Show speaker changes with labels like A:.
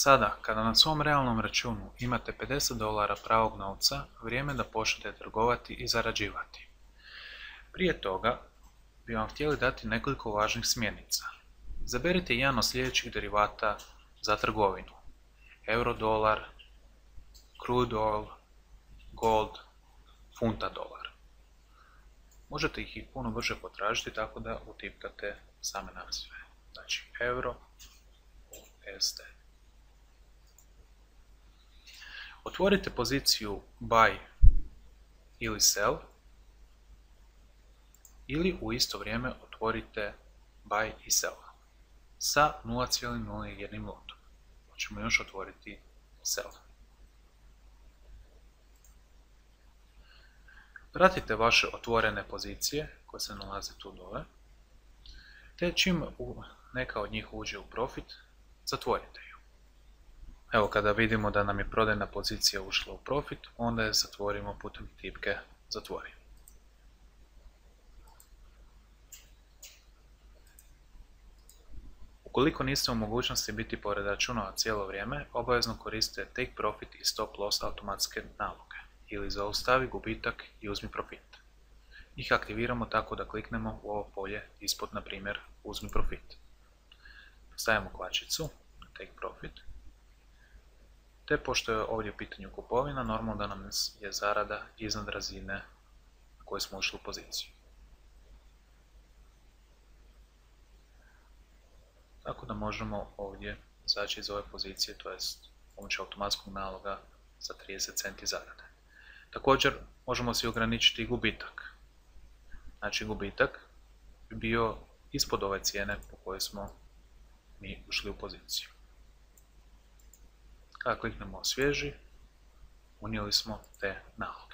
A: Sada, kada na svom realnom računu imate 50 dolara pravog novca, vrijeme da počnete trgovati i zarađivati. Prije toga bi vam htjeli dati nekoliko važnih smjernica. Zaberite jedan od sljedećih derivata za trgovinu. Euro dolar, crude oil, gold, funta dolar. Možete ih i puno brže potražiti tako da utipkate same nazive. Znači euro, USD. Otvorite poziciju buy ili sell ili u isto vrijeme otvorite buy i sell sa 0,01 lotom. Hoćemo još otvoriti sell. Pratite vaše otvorene pozicije koje se nalaze tu dole, te čim neka od njih uđe u profit, zatvorite. Evo kada vidimo da nam je prodajna pozicija ušla u profit, onda je zatvorimo putem tipke zatvori. Ukoliko niste u mogućnosti biti pored računova cijelo vrijeme, obavezno koristite take profit i stop loss automatske naloge ili zaustavi gubitak i uzmi profit. Ih aktiviramo tako da kliknemo u ovo polje ispod, na primjer, uzmi profit. Stavimo kvačicu, te pošto je ovdje u pitanju kupovina, normalno da nam je zarada iznad razine na kojoj smo ušli u poziciju. Tako da možemo ovdje izaći iz ove pozicije, to jest pomoću automatskog naloga za 30 centi zarade. Također možemo si ograničiti gubitak. Znači gubitak bi bio ispod ove cijene po kojoj smo mi ušli u poziciju. Kada kliknemo osvježi, unijeli smo te naloge.